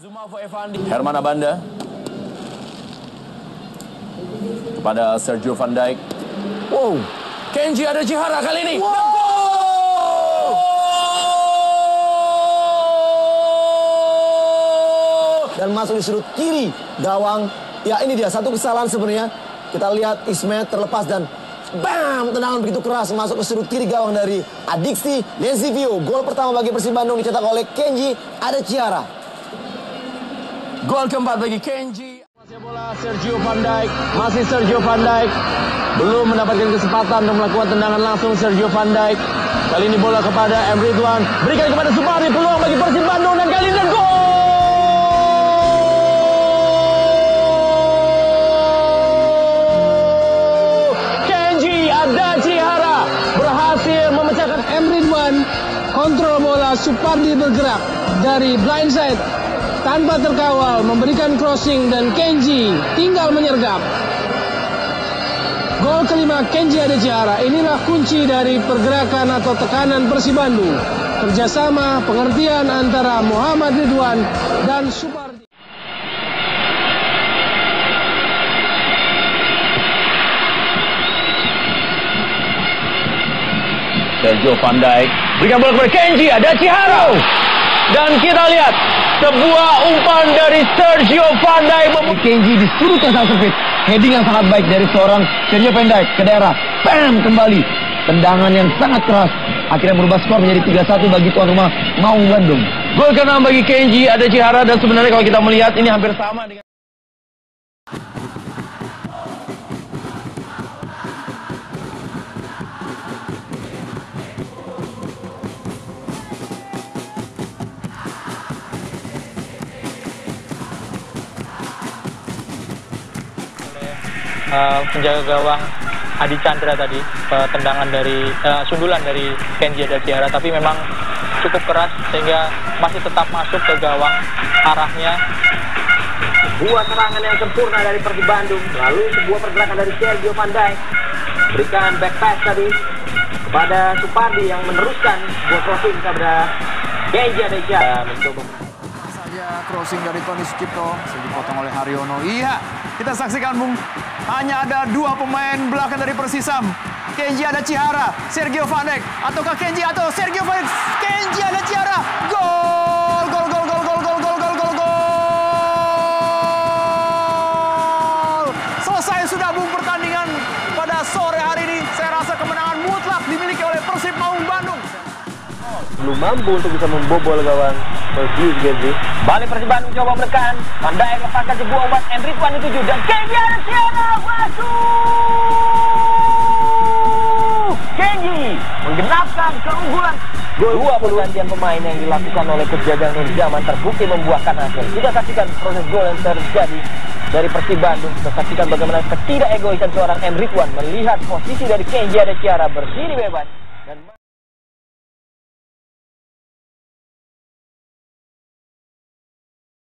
Zumafo Evandi. Herman Abanda. Kepada Sergio Van Dijk. Wow. Kenji ada Chihara kali ini. dan masuk di sudut kiri gawang. Ya ini dia satu kesalahan sebenarnya. Kita lihat Ismet terlepas dan bam tendangan begitu keras masuk ke sudut kiri gawang dari Adiksi Lenzivio. Gol pertama bagi Persib Bandung dicetak oleh Kenji ada Ciara. Gol keempat bagi Kenji. Masih bola Sergio Van Dijk. Masih Sergio Van Dijk. Belum mendapatkan kesempatan untuk melakukan tendangan langsung Sergio Van Dijk. Kali ini bola kepada M. Berikan kepada Supardi. Peluang bagi Persib Bandung. Dan kali ini gol! Memecahkan. Ridwan kontrol bola Supardi bergerak dari blindside tanpa terkawal memberikan crossing dan Kenji tinggal menyergap. Gol kelima Kenji Adeciara inilah kunci dari pergerakan atau tekanan Persib Bandung. Kerjasama pengertian antara Muhammad Ridwan dan Supardi. Sergio Van Dijk berikan bola kepada Kenji ada Chihara dan kita lihat sebuah umpan dari Sergio Dijk Kenji disuruh ke sangat sempit. Heading yang sangat baik dari seorang Sergio Dijk ke daerah. Bam kembali. Tendangan yang sangat keras. Akhirnya merubah skor menjadi 3-1 bagi tuan rumah Maung Bandung. gol keenam bagi Kenji ada Chihara dan sebenarnya kalau kita melihat ini hampir sama dengan uh, penjaga gawang Adi Chandra tadi uh, tendangan dari uh, sundulan dari Kenji Adachiara tapi memang cukup keras sehingga masih tetap masuk ke gawang arahnya Sebuah serangan yang sempurna dari Persib Bandung. Lalu sebuah pergerakan dari Sergio Dijk. Berikan back pass tadi kepada Supardi yang meneruskan sebuah crossing kepada Kenji Adesha. Mencoba crossing dari Tony Sucipto dipotong oleh Haryono. Iya, kita saksikan Bung. Hanya ada dua pemain belakang dari Persisam. Kenji ada Cihara, Sergio Van Dijk. Ataukah Kenji atau Sergio Van Dijk? Kenji ada Cihara. Gol, gol, gol, gol, gol, gol, gol, gol, gol, gol. Selesai sudah Bung pertandingan pada sore hari ini. Saya rasa kemenangan mutlak dimiliki oleh Persib Maung Bandung. belum mampu untuk bisa membobol gawang Perseus Genzi. balik Persib Bandung coba menekan Dijk lepaskan sebuah umpan M. Ridwan dituju dan Kenji Adachiara masuk Kenji menggenapkan keunggulan Dua pergantian pemain yang dilakukan oleh Kejagang Nur Zaman terbukti membuahkan hasil. Kita saksikan proses gol yang terjadi dari Persib Bandung. Kita saksikan bagaimana ketidakegoisan seorang M. Ridwan melihat posisi dari Kenji Adachiara berdiri bebas. Dan